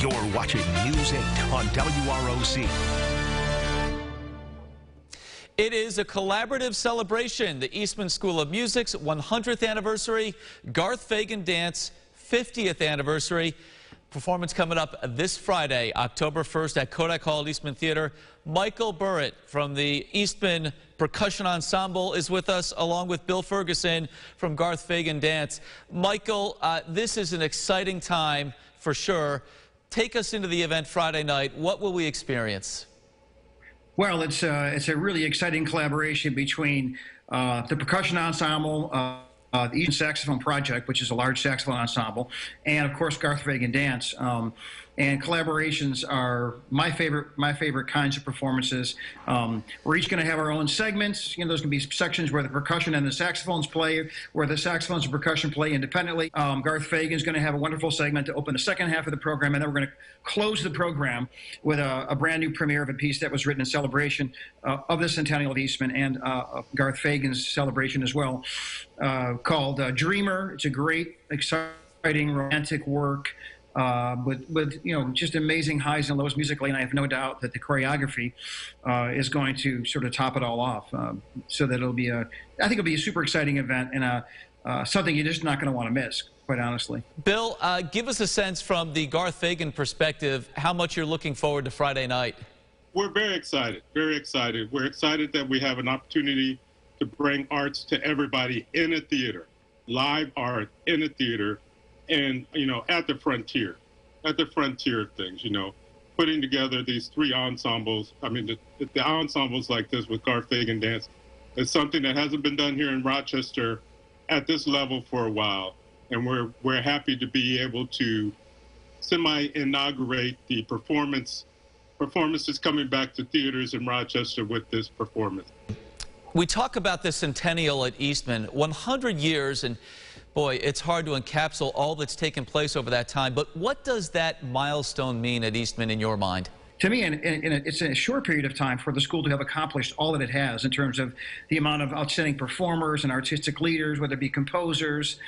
You're watching News 8 on WROC. It is a collaborative celebration. The Eastman School of Music's 100th anniversary, Garth Fagan Dance 50th anniversary. Performance coming up this Friday, October 1st at Kodak Hall Eastman Theater. Michael Burritt from the Eastman Percussion Ensemble is with us, along with Bill Ferguson from Garth Fagan Dance. Michael, uh, this is an exciting time for sure. Take us into the event Friday night. What will we experience? Well, it's uh, it's a really exciting collaboration between uh, the percussion ensemble, uh, uh, the Eastman Saxophone Project, which is a large saxophone ensemble, and of course Garth Fagan Dance. Um, and collaborations are my favorite my favorite kinds of performances. Um, we're each going to have our own segments. You know, going to be sections where the percussion and the saxophones play, where the saxophones and percussion play independently. Um, Garth Fagan is going to have a wonderful segment to open the second half of the program, and then we're going to close the program with a, a brand new premiere of a piece that was written in celebration uh, of the centennial of Eastman and uh, Garth Fagan's celebration as well, uh, called uh, Dreamer. It's a great, exciting, romantic work uh, with, with you know just amazing highs and lows musically, and I have no doubt that the choreography uh, is going to sort of top it all off. Um, so that it'll be a, I think it'll be a super exciting event and a, uh, something you're just not going to want to miss. Quite honestly, Bill, uh, give us a sense from the Garth Fagan perspective how much you're looking forward to Friday night. We're very excited, very excited. We're excited that we have an opportunity to bring arts to everybody in a theater, live art in a theater and you know at the frontier at the frontier of things you know putting together these three ensembles. I mean the, the ensembles like this with garth fagan dance is something that hasn't been done here in rochester at this level for a while. And we're we're happy to be able to semi inaugurate the performance performances coming back to theaters in rochester with this performance. We talk about the centennial at eastman 100 years and Boy, it's hard to encapsulate all that's taken place over that time, but what does that milestone mean at Eastman in your mind? to me, in, in, a, it's a short period of time for the school to have accomplished all that it has in terms of the amount of outstanding performers and artistic leaders, whether it be composers,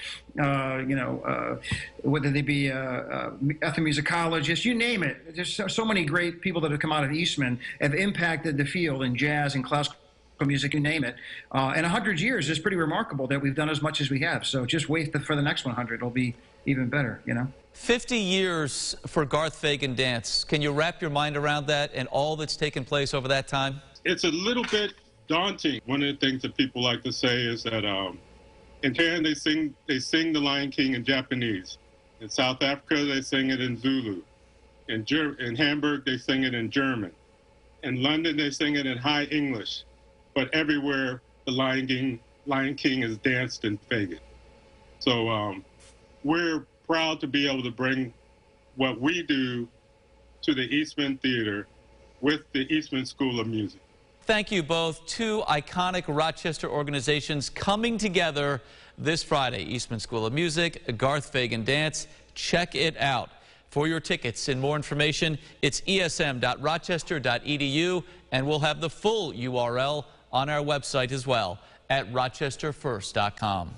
uh, you know, uh, whether they be uh, uh ethnomusicologists, you name it. There's so, so, many great people that have come out of Eastman have impacted the field in jazz and classical music, you name it. Uh, and 100 years is pretty remarkable that we've done as much as we have. So just wait for the next 100. It'll be even better, you know? 50 years for Garth Fagan Dance. Can you wrap your mind around that and all that's taken place over that time? It's a little bit daunting. One of the things that people like to say is that um, in Japan they sing they sing the Lion King in Japanese. In South Africa they sing it in Zulu. In, Ger- in Hamburg they sing it in German. In London they sing it in High English but everywhere the Lion King, Lion King is danced in Fagan. So um, we're proud to be able to bring what we do to the Eastman Theater with the Eastman School of Music. Thank you both. Two iconic Rochester organizations coming together this Friday. Eastman School of Music, Garth Fagan Dance. Check it out. For your tickets and more information, it's esm.rochester.edu, and we'll have the full URL on our website as well at rochesterfirst.com.